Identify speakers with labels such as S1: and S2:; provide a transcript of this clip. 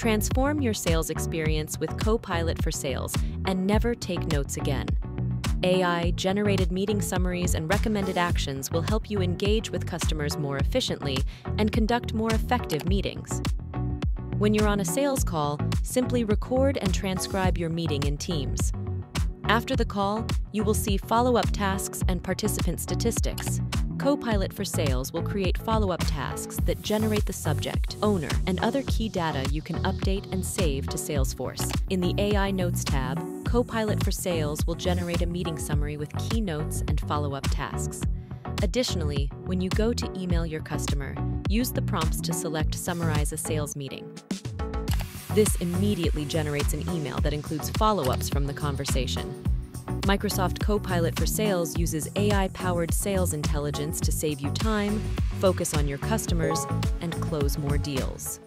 S1: Transform your sales experience with Copilot for Sales and never take notes again. AI generated meeting summaries and recommended actions will help you engage with customers more efficiently and conduct more effective meetings. When you're on a sales call, simply record and transcribe your meeting in Teams. After the call, you will see follow up tasks and participant statistics. Copilot for Sales will create follow up tasks that generate the subject, owner, and other key data you can update and save to Salesforce. In the AI Notes tab, Copilot for Sales will generate a meeting summary with key notes and follow up tasks. Additionally, when you go to email your customer, use the prompts to select Summarize a Sales Meeting. This immediately generates an email that includes follow ups from the conversation. Microsoft Copilot for Sales uses AI powered sales intelligence to save you time, focus on your customers, and close more deals.